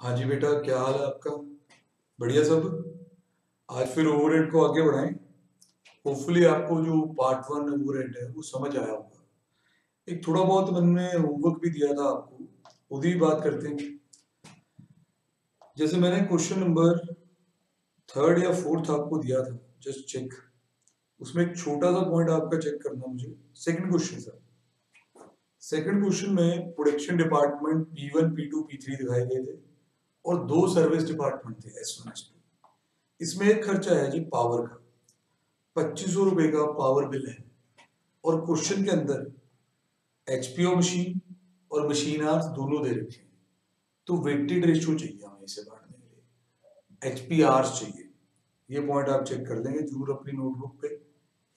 हाँ जी बेटा क्या हाल है आपका? बढ़िया सब? आज फिर ओवरहेड को आगे बढ़ाएँ। होपफुली आपको जो पार्ट वन ओवरहेड है वो समझ आया होगा। एक थोड़ा बहुत मैंने होमवर्क भी दिया था आपको उदी बात करते हैं। जैसे मैंने क्वेश्चन नंबर थर्ड या फोर्थ आपको दिया था जस्ट चेक उसमें एक छोटा सा पॉइंट आपका चेक करना मुझे। Second question sir second question में production department P1, P2, P3 दिखाए गए थे। और दो सर्विस डिपार्टमेंट थे एस वन एस टू इसमें एक खर्चा है जी पावर का। पच्चीस सौ रुपए का पावर बिल है। और क्वेश्चन के अंदर एचपीओ मशीन और मशीन आर्स दोनों दे रखे हैं। तो वेटेड रेशियो चाहिए हमें इसे बांटने के लिए। आर्स चाहिए। ये पॉइंट आप चेक कर लेंगे ज़रूर अपनी नोटबुक पे।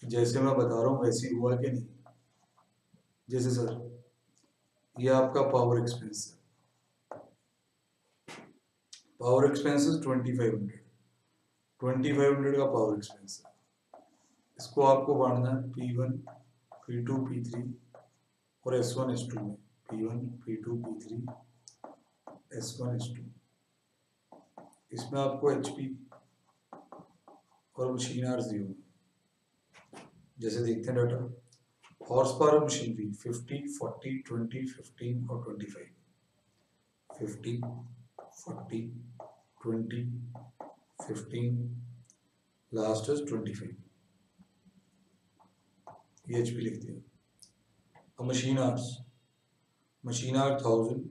जैसे मैं बता रहा हूँ, वैसे हुआ कि नहीं। जैसे सर ये आपका पावर एक्सपेंस है। Power expenses twenty five hundred twenty five hundred का पावर एक्सपेंस इसको आपको बांटना है P one P two P three और एस वन एस टू में। P one P two P three S one S two इसमें आपको एच पी और मशीन दिए होंगे जैसे देखते हैं data horse power machinery fifty forty twenty fifteen और twenty five fifty forty, twenty, fifteen last is twenty five ये एच पी लिख दिया अब machine hours machine hour thousand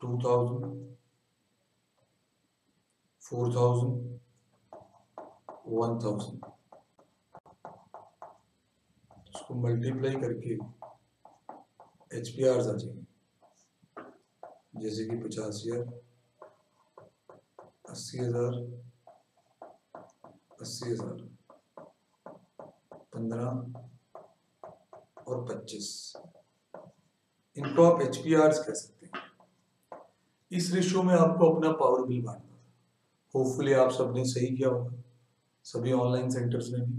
two thousand four thousand one thousand इसको multiply करके H P R आ जाएँगे। जैसे कि पचास हज़ार अस्सी हज़ार अस्सी हज़ार, पंद्रह और पच्चीस। इनको आप एच कह सकते हैं। इस रेशियो में आपको अपना पावर बिल बांटना था। होपफुली आप सबने सही किया होगा। सभी ऑनलाइन सेंटर्स ने भी।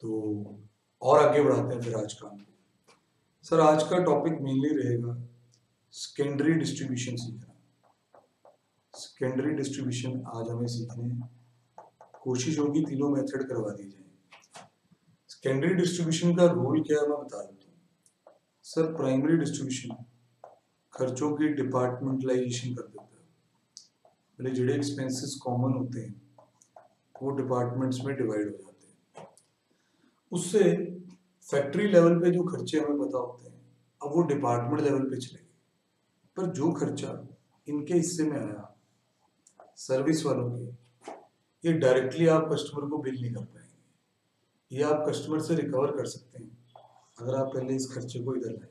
तो और आगे बढ़ाते हैं फिर आज का। सर आज का टॉपिक मेनली रहेगा सेकेंडरी डिस्ट्रीब्यूशन सीखना। सेकेंडरी डिस्ट्रीब्यूशन आज हमें सीखने कोशिश होगी तीनों मेथड करवा दी जाए। सेकेंडरी डिस्ट्रीब्यूशन का रोल क्या है, मैं बता देता हूँ। सर प्राइमरी डिस्ट्रीब्यूशन खर्चों की डिपार्टमेंटलाइजेशन कर देता है। पहले जड़े एक्सपेंसेस कॉमन होते हैं, वो डिपार्टमेंट्स में डिवाइड हो जाते हैं। उससे फैक्ट्री लेवल पे जो खर्चे हमें पता होते हैं, अब वो डिपार्टमेंट लेवल पे चले। पर जो खर्चा इनके हिस्से में आया सर्विस वालों के, ये डायरेक्टली आप कस्टमर को बिल नहीं कर पाएँगे। ये आप कस्टमर से रिकवर कर सकते हैं, अगर आप पहले इस खर्चे को इधर लाए।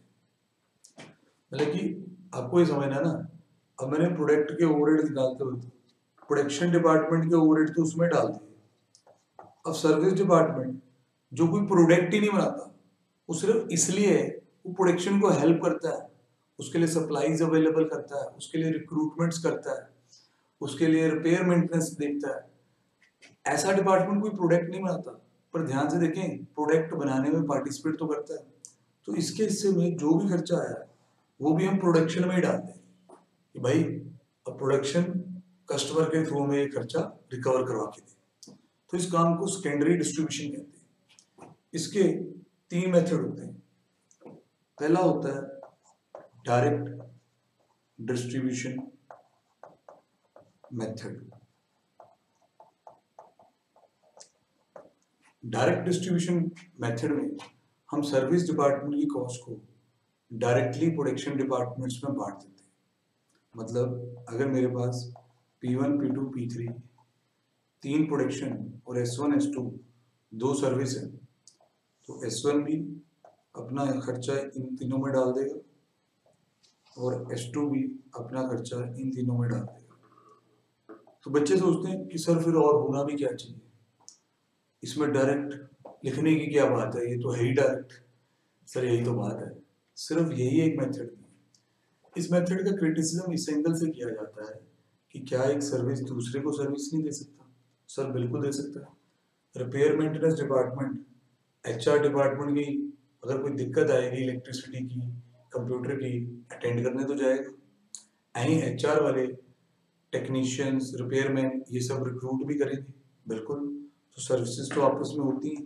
मतलब कि आपको ये समझना ना, अब मैंने प्रोडक्ट के ओवर ओवरहेड निकालते हुए प्रोडक्शन डिपार्टमेंट के ओवरहेड तो उसमें डाल दिए। अब सर्विस डिपार्टमेंट जो कोई प्रोडक्ट ही नहीं बनाता, वो सिर्फ़ इसलिए वो प्रोडक्शन को हेल्प करता है। उसके लिए सप्लाईज अवेलेबल करता है, उसके लिए रिक्रूटमेंट्स करता है, उसके लिए रिपेयर मेंटेनेंस देखता है। ऐसा डिपार्टमेंट कोई प्रोडक्ट नहीं बनाता, पर ध्यान से देखें प्रोडक्ट बनाने में पार्टिसिपेट तो करता है। तो इसके हिस्से में जो भी खर्चा आया, वो भी हम प्रोडक्शन में ही डालते हैं कि भाई, अब प्रोडक्शन कस्टमर के थ्रू में ये खर्चा रिकवर करवा के दे। तो इस काम को सेकेंडरी डिस्ट्रीब्यूशन कहते हैं। इसके तीन मेथड होते हैं। पहला होता है direct distribution method. Direct distribution method में हम सर्विस डिपार्टमेंट की कॉस्ट को डायरेक्टली प्रोडक्शन डिपार्टमेंट्स में बांट देते हैं। मतलब अगर मेरे पास P1, P2, P3 तीन प्रोडक्शन और S1, S2 दो सर्विस है तो S1 भी अपना खर्चा इन तीनों में डाल देगा। और एस टू भी अपना खर्चा इन तीनों में डाल देगा। तो बच्चे सोचते हैं कि सर, फिर और होना भी क्या चाहिए? इसमें डायरेक्ट लिखने की क्या बात है? ये तो है ही डायरेक्ट सर, यही तो बात है। सिर्फ़ यही एक मेथड इस मेथड का क्रिटिसिज्म इस एंगल से किया जाता है कि क्या एक सर्विस दूसरे को सर्विस नहीं दे सकता? सर, बिल्कुल दे सकता है। Repair maintenance department H department की अगर कोई दिक्कत आएगी इलेक्ट्रिसिटी की कंप्यूटर की अटेंड करने तो जाएगा। यहीं एच वाले टेक्नीशियंस रिपेयरमैन ये सब रिक्रूट भी करेंगे। बिल्कुल। तो सर्विसेज़ तो आपस में होती हैं।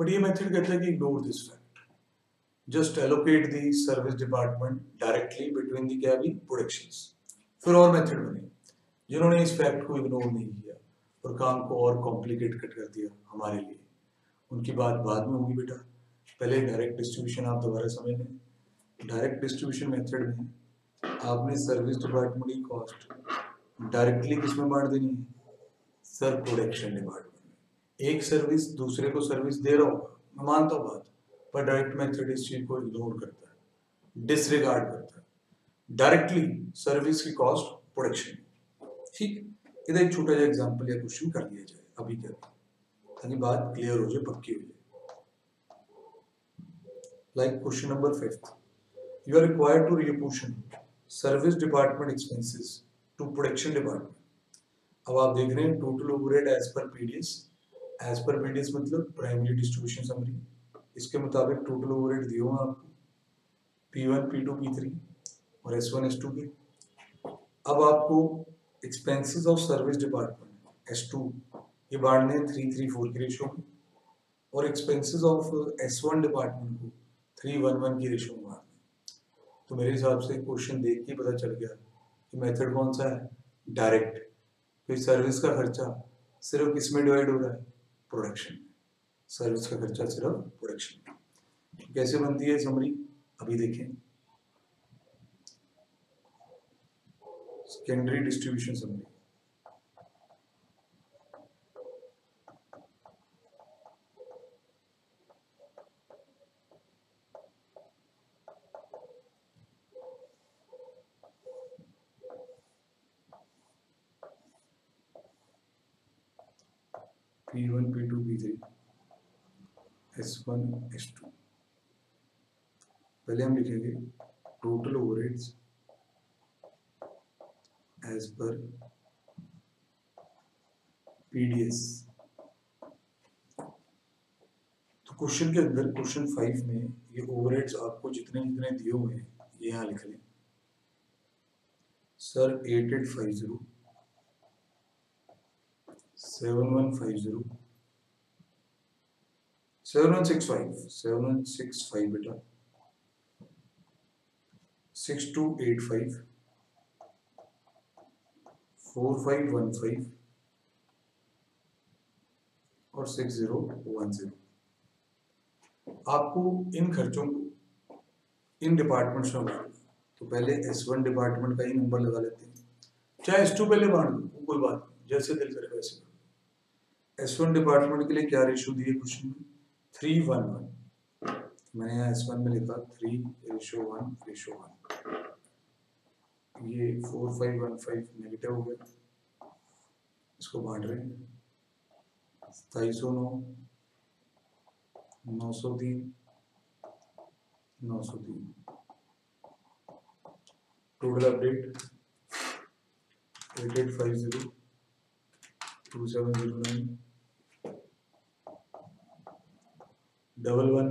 बट ये मेथड कहता है कि ignore this fact just allocate the service department directly between the क्या भी प्रोडक्शंस फिर और मेथड बने। जिन्होंने इस फैक्ट को इग्नोर नहीं किया और काम को और कॉम्प्लिकेट कट कर दिया हमारे लिए। उनकी बात बाद में होगी बेटा। पहले डायरेक्ट डिस्ट्रीब्यूशन आप दोबारा समझ लें। डायरेक्ट डिस्ट्रीब्यूशन मेथड में आपने सर्विस डिपार्टमेंट की कॉस्ट डायरेक्टली किसमें बांट देनी है? सर प्रोडक्शन डिपार्टमेंट में। एक सर्विस दूसरे को सर्विस दे रहा होगा, मैं मानता हूँ बात, पर डायरेक्ट मेथड इस चीज़ को इग्नोर करता है डिसरिगार्ड करता है। डायरेक्टली सर्विस की कॉस्ट प्रोडक्शन ठीक? इधर एक छोटा सा एग्जांपल या क्वेश्चन कर लिया जाए, अभी क्या ताकि बात क्लियर हो जाए, पक्की हो जाए। Like question number fifth you are required to reapportion service department expenses to production department. अब आप देख रहे हैं total overhead as per PDS as per PDS मतलब प्राइमरी डिस्ट्रीब्यूशन समरी इसके मुताबिक टोटल ओवरहेड दिए हुए आपको। P1, P2, P3 और S1, S2 के। अब आपको expenses of service department S2 ये बांटने थ्री थ्री फोर की रेशो में। और एक्सपेंसेस ऑफ़ S1 डिपार्टमेंट को थ्री वन वन की रेशो में तो मेरे हिसाब से क्वेश्चन देख के पता चल गया कि मेथड कौन सा है? डायरेक्ट तो सर्विस का खर्चा सिर्फ़ किसमें डिवाइड हो रहा है प्रोडक्शन सर्विस का खर्चा सिर्फ़ प्रोडक्शन कैसे बनती है समरी अभी देखें। Secondary distribution summary P1, P2, P3, S1, S2 पहले हम लिखेंगे total overheads as per PDS तो क्वेश्चन के अंदर क्वेश्चन फाइव में ये ओवरहेड्स आपको जितने जितने दिए हुए हैं ये यहाँ लिख लें। Sir eight eight five zero seven one five zero. seven one six five, seven one six five beta. six two eight five, four five one five, और सिक्स ज़ीरो वन ज़ीरो आपको इन खर्चों को, इन डिपार्टमेंट्स में बांटना तो पहले S one department का ही नंबर लगा लेते हैं। चाहे एस टू पहले बांट दो कोई बात नहीं जैसे दिल करे वैसे एस वन डिपार्टमेंट के लिए क्या रेशो दिए क्वेश्चन में? थ्री वन वन मैंने यहाँ एस वन में लिखा three ratio one ratio one ये four five one five negative हो गया। इसको बांट रहे हैं। सताईस सौ नौ नौ सौ तीन, नौ सौ तीन। Total update eight eight five zero two seven zero nine double one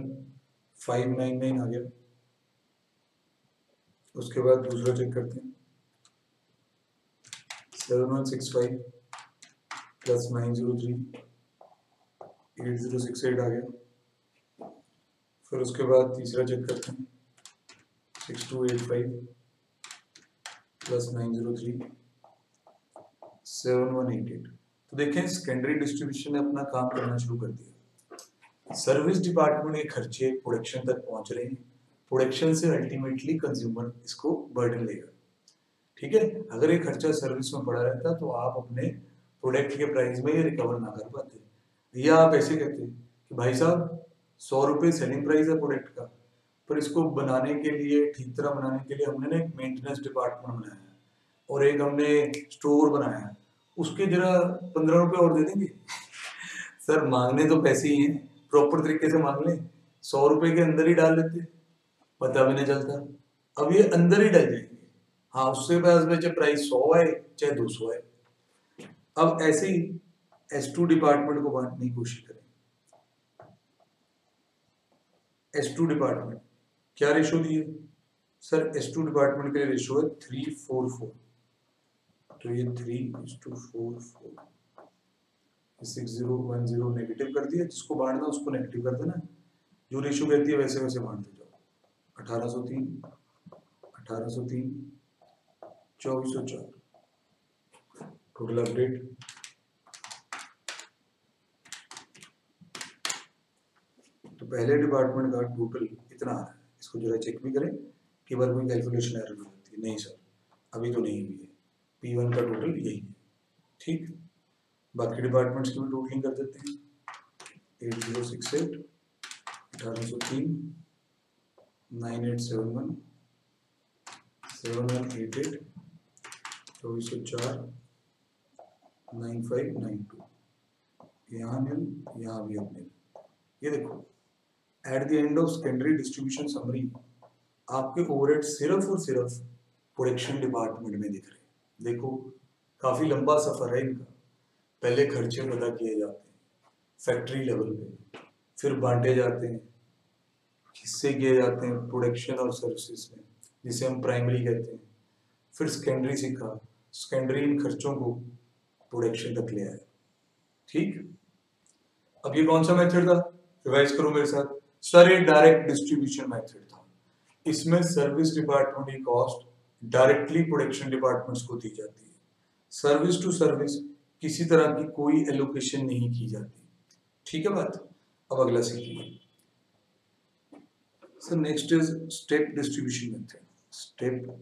five nine nine आ गया। उसके बाद दूसरा चेक करते हैं। Seven one six five plus nine zero three eight zero six eight आ गया। फिर उसके बाद तीसरा चेक करते हैं। Six two eight five plus nine zero three seven one eight eight तो देखें सेकेंडरी डिस्ट्रीब्यूशन ने अपना काम करना शुरू कर दिया। सर्विस डिपार्टमेंट के खर्चे प्रोडक्शन तक पहुँच रहे हैं। प्रोडक्शन से अल्टीमेटली कंज्यूमर इसको बर्डन लेगा। ठीक है? अगर ये खर्चा सर्विस में पड़ा रहता तो आप अपने प्रोडक्ट के प्राइस में ये रिकवर ना कर पाते। या आप ऐसे कहते कि भाई साहब, सौ रुपये सेलिंग प्राइस है प्रोडक्ट का, पर इसको बनाने के लिए, ठीक तरह बनाने के लिए हमने ना एक मेंटेनेंस डिपार्टमेंट बनाया है और एक हमने स्टोर बनाया है। उसके जरा पंद्रह रुपये और दे देंगे? सर, मांगने तो पैसे ही हैं। प्रॉपर तरीके से मांग लें। सौ रुपए के अंदर ही डाल लेते पता भी नहीं चलता। अब ये अंदर ही डाल जाएँगे हाँ उससे पास में चाहे प्राइस सौ आए, चाहे दो सौ आए। अब ऐसे ही एस टू डिपार्टमेंट को बांटने की कोशिश करें। एस टू डिपार्टमेंट क्या रेशो दिए सर एस टू डिपार्टमेंट के लिए रेशियो है थ्री फोर फोर तो ये three is two four four six zero one zero negative कर दिया, जिसको बांटना उसको नेगेटिव कर देना। जो रेशियो कहती है वैसे वैसे बांटते जाओ अठारह सौ तीन, अठारह सौ तीन, चौबीस सौ चार। टोटल अपडेट तो पहले डिपार्टमेंट का टोटल इतना आ रहा है। इसको जरा चेक भी करें, कि बार कोई कैलकुलेशन एरर हो जाती है। नहीं सर अभी तो नहीं हुई है। पी वन का टोटल यही है। ठीक? बाकी डिपार्टमेंट्स की भी टोटलिंग कर देते हैं। एट ज़ीरो सिक्स एट अठारह सौ तीन, nine eight seven one seven one eight eight, चौबीस सौ चार, नाइन फाइव नाइन टू। यहाँ मिल, यहाँ भी अब मिल। ये देखो at the end of secondary distribution summary आपके ओवरहेड सिर्फ़ और सिर्फ़ प्रोडक्शन डिपार्टमेंट में दिख रहे हैं। देखो, काफ़ी लंबा सफ़र है इनका। पहले खर्चे पता किए जाते हैं फैक्ट्री लेवल पे फिर बांटे जाते हैं हिस्से किए जाते हैं प्रोडक्शन और सर्विसेज़ में, जिसे हम प्राइमरी कहते हैं। फिर सेकेंडरी सीखा सेकेंडरी इन खर्चों को प्रोडक्शन तक ले आया। ठीक? अब ये कौन सा मेथड था? रिवाइज करो मेरे साथ। सर ये डायरेक्ट डिस्ट्रीब्यूशन मेथड था। इसमें सर्विस डिपार्टमेंट की कॉस्ट डायरेक्टली प्रोडक्शन डिपार्टमेंट्स को दी जाती है। सर्विस टू सर्विस किसी तरह की कोई एलोकेशन नहीं की जाती। ठीक है बात? अब अगला सीखिए sir next is step distribution method step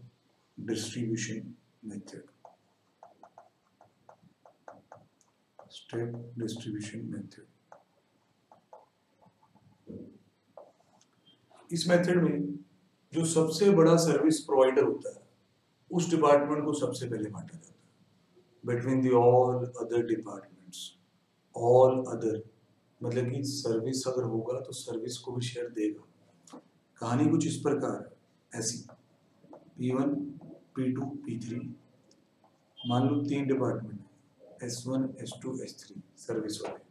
distribution method step distribution method इस मेथड में जो सबसे बड़ा सर्विस प्रोवाइडर होता है, उस डिपार्टमेंट को सबसे पहले बांटा जाता है। Between the all other departments all other मतलब कि सर्विस अगर होगा तो सर्विस को भी शेयर देगा। कहानी कुछ इस प्रकार है, ऐसी। P one P two P three मान लो तीन department S one S two S three service वाले।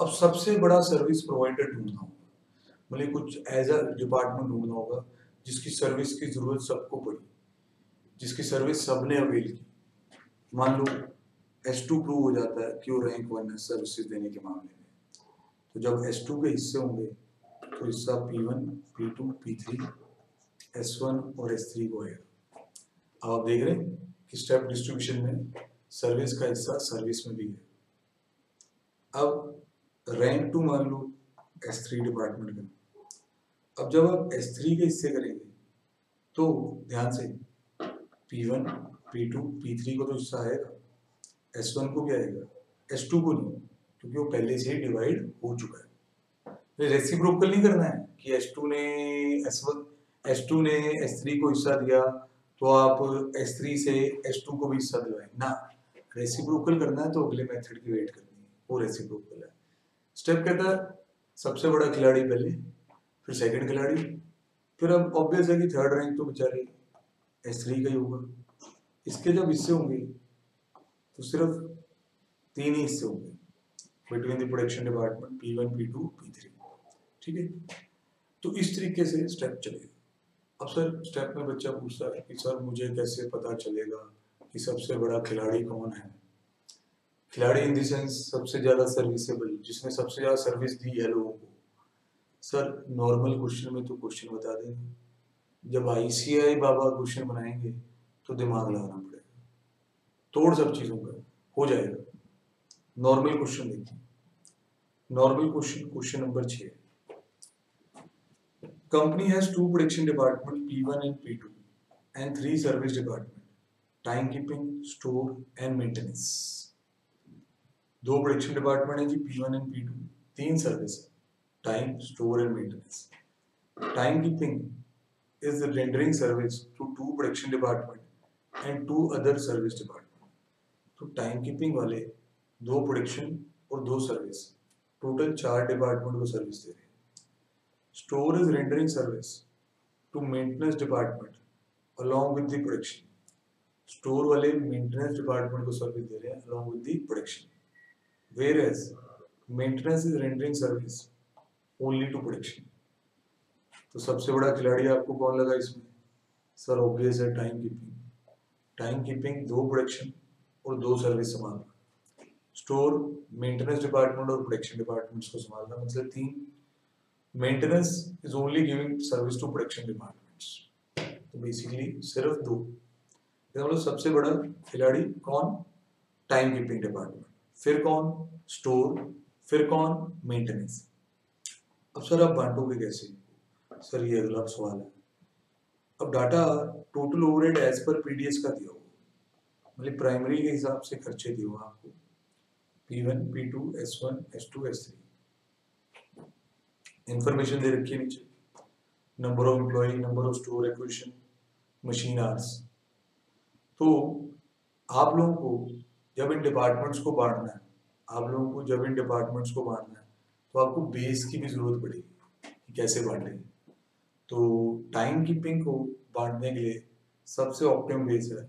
अब सबसे बड़ा सर्विस प्रोवाइडर ढूंढना होगा। मतलब कुछ एज अ डिपार्टमेंट ढूंढना होगा, जिसकी सर्विस की ज़रूरत सबको पड़ी, जिसकी सर्विस सबने अवेल की। मान लो एस टू प्रूव हो जाता है कि वो रैंक वन है सर्विसेज़ देने के मामले में। तो जब एस टू के हिस्से होंगे तो हिस्सा P one P two P three S one और एस थ्री को आएगा अब आप देख रहे हैं कि स्टेप डिस्ट्रीब्यूशन में सर्विस का हिस्सा सर्विस में भी है। अब रैंक टू मान लो एस थ्री डिपार्टमेंट का अब जब आप एस थ्री के हिस्से करेंगे तो ध्यान से P one P two P three को तो हिस्सा आएगा एस वन को भी आएगा? एस टू को नहीं, क्योंकि वो पहले से ही डिवाइड हो चुका है। तो रेसिप्रोकल नहीं करना है कि एस टू ने एस वन एस टू ने एस थ्री को हिस्सा दिया तो आप एस थ्री से एस टू को भी हिस्सा दिलवाए ना रेसिप्रोकल करना है तो अगले मेथड की वेट करनी है, वो रेसिप्रोकल है। स्टेप कहता है सबसे बड़ा खिलाड़ी पहले, फिर सेकंड खिलाड़ी, फिर अब ऑब्वियस है कि थर्ड रैंक तो बेचारे एस थ्री का ही होगा। इसके जब हिस्से होंगे तो सिर्फ़ तीन ही हिस्से होंगे। Between the production department P one P two P three ठीक है? तो इस तरीके से स्टेप चलेगा। अब सर स्टेप में बच्चा पूछता है कि सर, मुझे कैसे पता चलेगा कि सबसे बड़ा खिलाड़ी कौन है? खिलाड़ी इन देंस सबसे ज़्यादा सर्विसेबल जिसने सबसे ज़्यादा सर्विस दी है लोगों को। सर नॉर्मल क्वेश्चन में तो क्वेश्चन बता देंगे। जब आईसीआई बाबा क्वेश्चन बनाएँगे तो दिमाग लगाना पड़ेगा। तोड़ सब चीज़ों का। हो जाएगा। नॉर्मल क्वेश्चन देखिए। नॉर्मल क्वेश्चन क्वेश्चन नंबर छ company has two production department P1 and P2 and three service department time keeping store and maintenance दो प्रोडक्शन डिपार्टमेंट है जी P1 एंड P2 तीन सर्विस है time, store and maintenance. Timekeeping is the rendering service to two production department and two other service department तो time keeping वाले दो production और दो सर्विस टोटल चार डिपार्टमेंट को सर्विस दे रहे हैं। Store is rendering service to maintenance department along with the production store वाले मेंटेनेंस डिपार्टमेंट को सर्विस दे रहे हैं along with the production whereas maintenance is rendering service only to production तो सबसे बड़ा खिलाड़ी आपको कौन लगा इसमें? सर ऑब्वियस है टाइम कीपिंग टाइम कीपिंग दो प्रोडक्शन और दो सर्विस संभालना। स्टोर मेंटेनेंस डिपार्टमेंट और प्रोडक्शन डिपार्टमेंट्स को संभालना। मतलब तीन maintenance is only giving service to production departments तो बेसिकली सिर्फ़ दो। मतलब सबसे बड़ा खिलाड़ी कौन? टाइम कीपिंग डिपार्टमेंट फिर कौन? स्टोर फिर कौन? मेंटेनेंस अब सर आप बांटोगे कैसे? सर ये अगला सवाल है। अब data total overhead as per PDS का दिया हुआ। मतलब प्राइमरी के हिसाब से खर्चे दिए हुआ आपको। P one P two S one S two S three information दे रखी है नीचे। Number of employee number of store acquisition machine hours तो आप लोगों को जब इन डिपार्टमेंट्स को बांटना है, आप लोगों को जब इन डिपार्टमेंट्स को बांटना है तो आपको बेस की भी ज़रूरत पड़ेगी कैसे बांटें। तो टाइम कीपिंग को बांटने के लिए सबसे ऑप्टिमम बेस है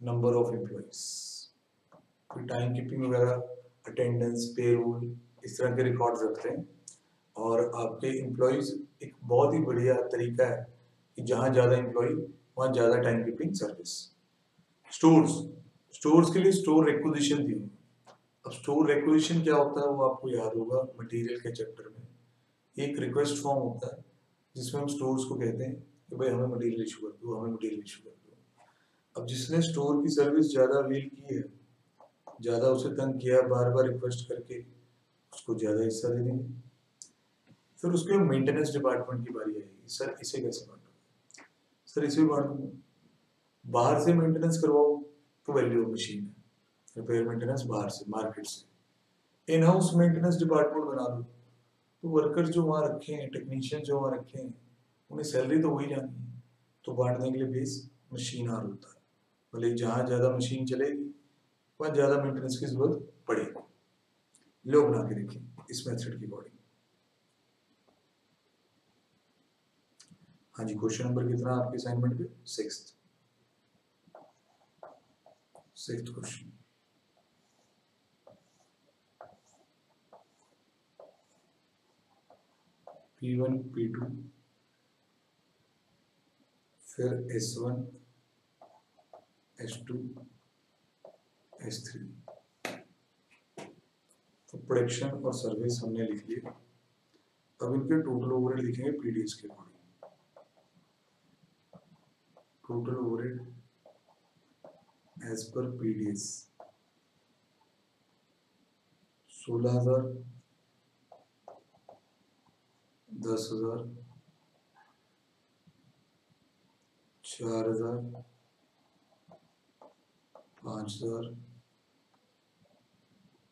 number of employees time keeping वगैरह अटेंडेंस पे रोल इस तरह के रिकॉर्ड्स रखते हैं। और आपके एम्प्लॉयज़ एक बहुत ही बढ़िया तरीका है कि जहाँ ज़्यादा एम्प्लॉय वहाँ ज़्यादा time keeping service stores stores के लिए स्टोर रिक्विजिशन दी अब स्टोर रिक्विजिशन क्या होता है वो आपको याद होगा मटेरियल के चैप्टर में। एक रिक्वेस्ट फॉर्म होता है। जिसमें हम स्टोर्स को कहते हैं कि भाई हमें मटेरियल इशू कर दो, हमें मटेरियल इशू कर दो। अब जिसने स्टोर की सर्विस ज़्यादा अवेल की है, ज़्यादा उसे तंग किया बार बार रिक्वेस्ट करके, उसको ज़्यादा हिस्सा दे देंगे। फिर उसके मेंटेनेंस डिपार्टमेंट की बारी आएगी सर, इसे कैसे बांटो सर, इसे बांट दूँ बाहर से मेंटेनेंस करवाओ तो वैल्यू मशीन है। रिपेयर मेंटेनेंस बाहर से मार्केट से। इन हाउस मेंटेनेंस डिपार्टमेंट बना दो। तो वर्कर जो वहाँ रखे हैं टेक्नीशियन जो वहाँ रखे हैं, उन्हें सैलरी तो वही जानी है। तो बांटने के लिए बेस मशीन हार होता है। भले जहाँ ज़्यादा मशीन चलेगी वहाँ ज़्यादा मेंटेनेंस की ज़रूरत पड़ेगी लो बना के देखिए इस मेथड की अकॉर्डिंग हाँ जी क्वेश्चन नंबर कितना आपके असाइनमेंट पे? Six six question P one P two फिर S one S two S three तो प्रोडक्शन और सर्विस हमने लिख लिया अब इनके टोटल ओवरहेड लिखेंगे पीडीएस के according total overhead as per PDS सोलह हज़ार दस हज़ार, चार हज़ार, पाँच हज़ार,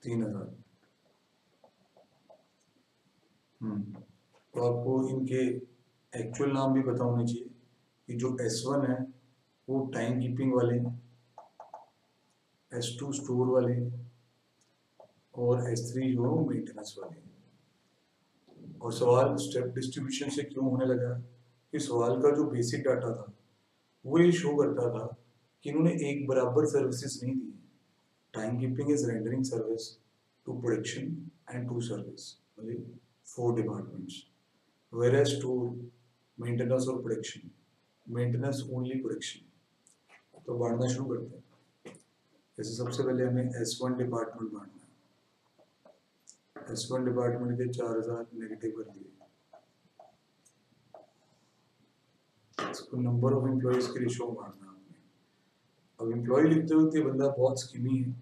तीन हज़ार। हम्म तो आपको इनके एक्चुअल नाम भी पता होने चाहिए कि जो एस वन है, वो टाइम कीपिंग वाले एस टू स्टोर वाले और एस थ्री जो है मेंटेनेंस वाले और सवाल स्टेप डिस्ट्रीब्यूशन से क्यों होने लगा? कि सवाल का जो बेसिक डाटा था, वो ये शो करता था कि इन्होंने एक बराबर सर्विसेज़ नहीं दी time keeping is rendering service to production and to service four departments whereas to maintenance और प्रोडक्शन मेंटेनेंस ओनली प्रोडक्शन तो बांटना शुरू करते हैं। जैसे सबसे पहले हमें एस वन डिपार्टमेंट बांटना एस वन डिपार्टमेंट के चार हज़ार नेगेटिव कर दिए। इसको नंबर ऑफ़ एम्प्लॉयज़ के रेशो मारना आपने। अब एम्प्लॉय लिखते हुए बंदा बहुत स्कीमी है।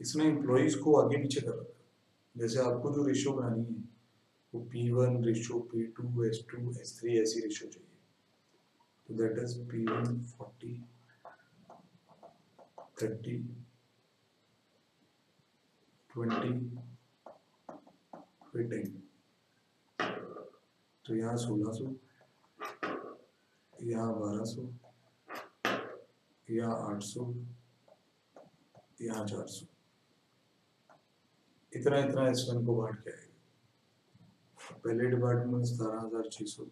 इसने एम्प्लॉयज़ को आगे पीछे कर रखा जैसे आपको जो रेशो बनानी है, वो P one ratio P two S two S three ऐसी रेशो चाहिए। तो that is P one forty thirty twenty fitting तो यहाँ सोलह सौ, यहाँ बारह सौ, यहाँ आठ सौ, यहाँ चार सौ। इतना इतना एस वन को बांट के आएगा। पहले डिपार्टमेंट सतारह हज़ार छः सौ,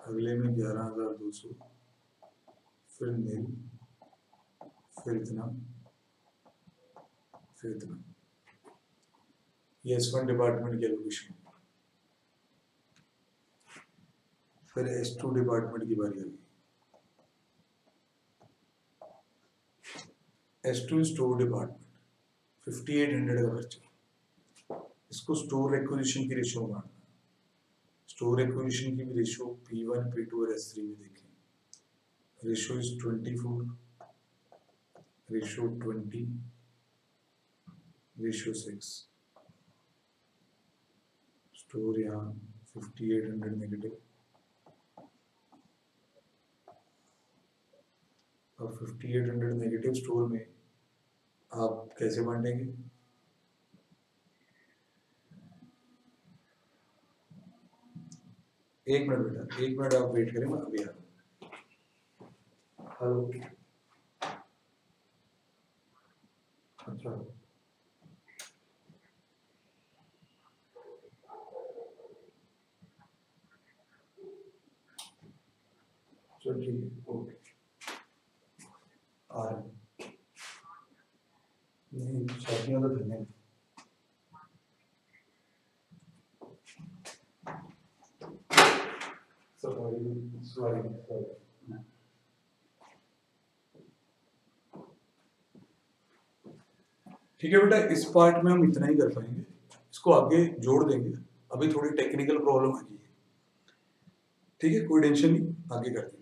अगले में ग्यारह हज़ार दो सौ, फिर नील फिर इतना फिर इतना। ये एस वन डिपार्टमेंट की एलोकेशन फिर एस टू डिपार्टमेंट की बारी आ गई S two store department fifty eight hundred का खर्चा. इसको स्टोर एक्विजिशन की रेशियो मारना स्टोर एक्विजिशन की भी ratio P one P two और एस थ्री में देखें. Ratio is twenty four ratio twenty ratio six store यहाँ फिफ्टी एट हंड्रेड नेगेटिव और fifty eight hundred negative store में, आप कैसे बांटेंगे? एक मिनट बेटा, एक मिनट आप वेट करें, मैं अभी आ हेलो अच्छा। ठीक है रहे नहीं शादियाँ तो ठीक है बेटा, इस पार्ट में हम इतना ही कर पाएँगे। इसको आगे जोड़ देंगे। अभी थोड़ी टेक्निकल प्रॉब्लम आ गई है। ठीक है, कोई टेंशन नहीं, आगे कर हैं।